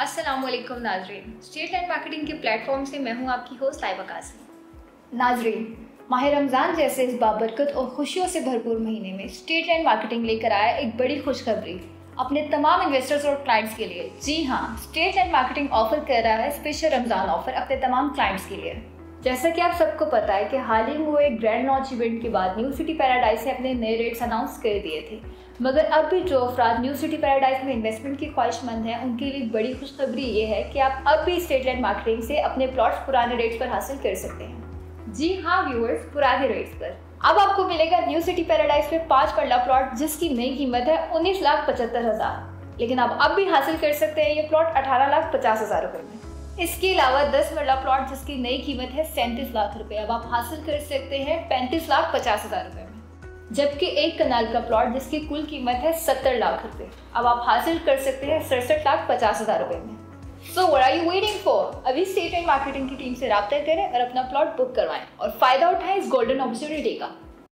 अस्सलाम वालेकुम नाजरीन स्टेट लाइन मार्केटिंग के प्लेटफॉर्म से मैं हूँ आपकी होस्ट लाइबा कासिम नाजरीन, माह रमज़ान जैसे इस बाबरकत और खुशियों से भरपूर महीने में स्टेट लाइन मार्केटिंग लेकर आया एक बड़ी खुशखबरी। अपने तमाम इन्वेस्टर्स और क्लाइंट्स के लिए। जी हाँ स्टेट लाइन मार्केटिंग ऑफ़र कर रहा है स्पेशल रमज़ान ऑफ़र अपने तमाम क्लाइंट्स के लिए। जैसा कि आप सबको पता है कि हाल ही में एक ग्रैंड लॉन्च इवेंट के बाद न्यू सिटी पैराडाइज ने अपने नए रेट्स अनाउंस कर दिए थे। मगर अब भी जो अफराद न्यू सिटी पैराडाइज में इन्वेस्टमेंट की ख्वाहिशमंद हैं, उनके लिए बड़ी खुशखबरी ये है कि आप अब भी स्टेट लैंड मार्केटिंग से अपने प्लॉट्स पुराने रेट्स पर हासिल कर सकते हैं। जी हाँ व्यूअर्स पुराने रेट्स पर। अब आपको मिलेगा न्यू सिटी पैराडाइज में पाँच पड़ला प्लॉट जिसकी नई कीमत है उन्नीस लाख पचहत्तर हज़ार। लेकिन आप अब भी हासिल कर सकते हैं ये प्लॉट अठारह लाख पचास हज़ार रुपये में। इसके अलावा 10 मरला प्लॉट जिसकी नई कीमत है सैंतीस लाख रुपए। अब आप हासिल कर सकते हैं पैंतीस लाख पचास हज़ार रुपए में। जबकि एक कनाल का प्लॉट जिसकी कुल कीमत है सत्तर लाख रुपए। अब आप हासिल कर सकते हैं सड़सठ लाख पचास हज़ार रुपए में। So what are you waiting for अभी स्टेट एंड मार्केटिंग की टीम से रब्ता करें और अपना प्लॉट बुक करवाएँ। और फ़ायदा उठाएँ इस गोल्डन अपॉर्चुनिटी का।